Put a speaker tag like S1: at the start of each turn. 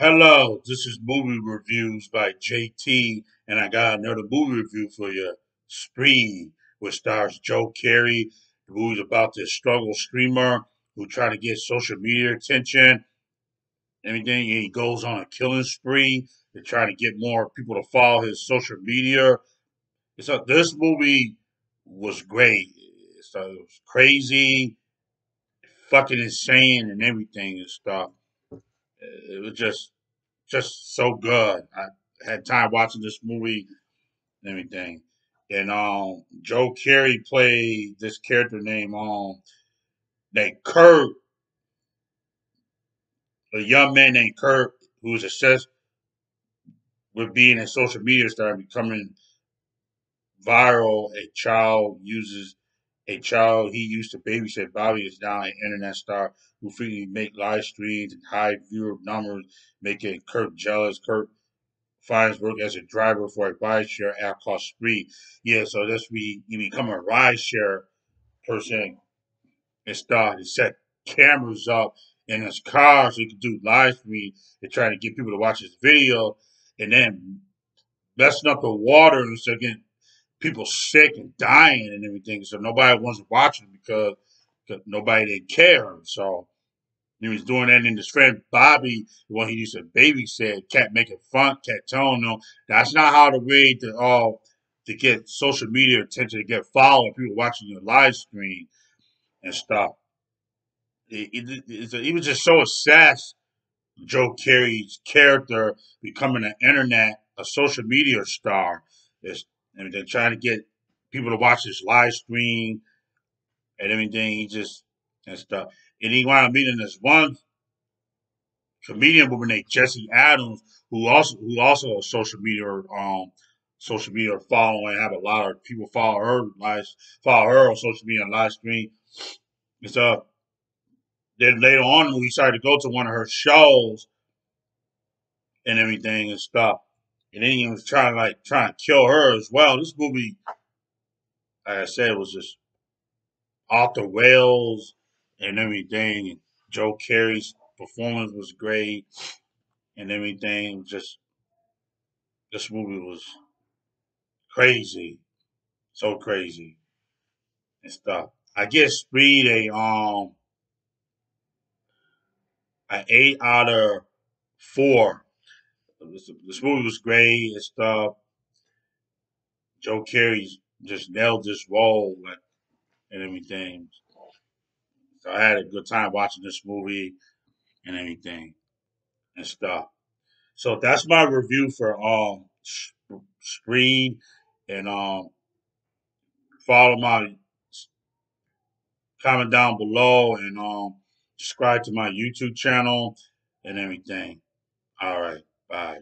S1: Hello, this is Movie Reviews by JT, and I got another movie review for you. Spree, which stars Joe Keery. The movie's about this struggle streamer who try to get social media attention, everything, and he goes on a killing spree to try to get more people to follow his social media. So this movie was great. So it was crazy, fucking insane, and everything and stuff it was just just so good. I had time watching this movie and everything. And um Joe Keery played this character named um named Kurt, a young man named Kurt who was obsessed with being a social media star and becoming viral. A child uses a child he used to babysit. Bobby is now an internet star who frequently make live streams and high viewer numbers, making Kurt jealous. Kurt finds work as a driver for a rideshare app called Spree. Yeah, so that's we you become a rideshare person and start to set cameras up in his car so he can do live stream and try to get people to watch his video and then messing up the water and so getting people sick and dying and everything. So nobody wants to watch it because, because nobody didn't care. So he was doing that, and his friend Bobby, when he used to babysit, kept making fun, kept telling him that's not how to read to all to get social media attention, to get followed, people watching your live stream and stuff. He, was just so obsessed. Joe Keery's character becoming an internet, a social media star. It's, and they're trying to get people to watch his live stream and everything. He just and stuff. And he wound up meeting this one comedian woman named Jessie Adams, who also who also social media um social media following. Have a lot of people follow her live follow her on social media and live stream. And so then later on, we started to go to one of her shows and everything and stuff. And then he was trying to like trying to kill her as well. This movie, like I said, was just off the rails and everything. And Joe Keery's performance was great and everything. Just this movie was crazy, so crazy and stuff. I give Spree a um an eight out of four. This, this movie was great and stuff. Joe Keery just nailed this role like, and everything. So I had a good time watching this movie and everything and stuff. So that's my review for um screen and um follow my comment down below and um subscribe to my YouTube channel and everything. All right, bye.